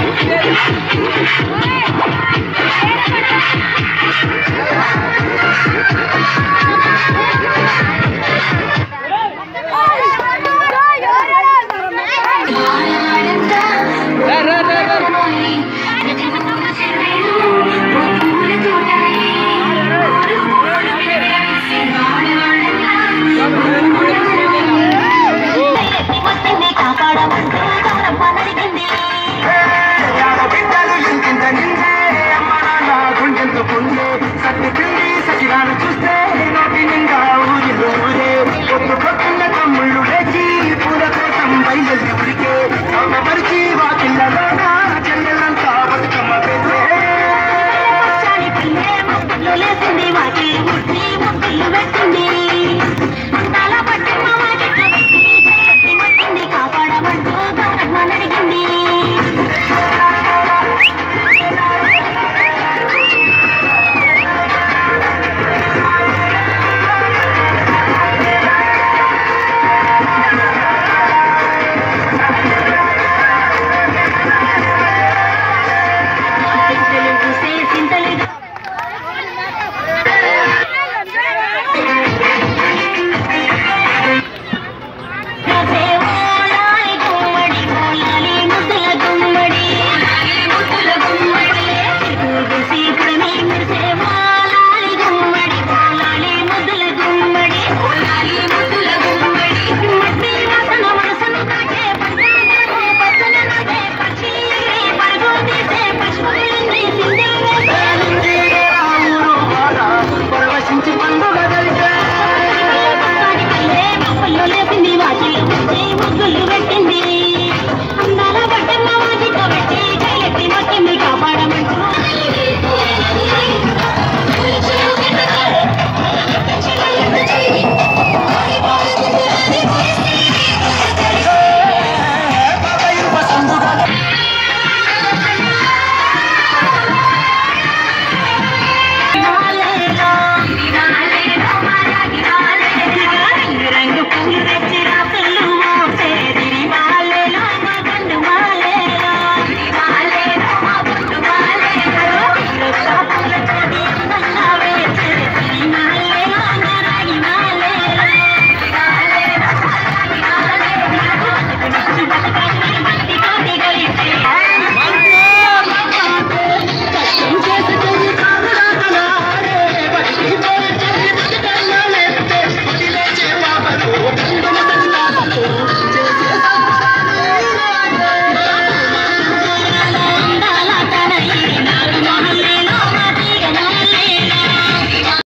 Hey! होंगे सत्य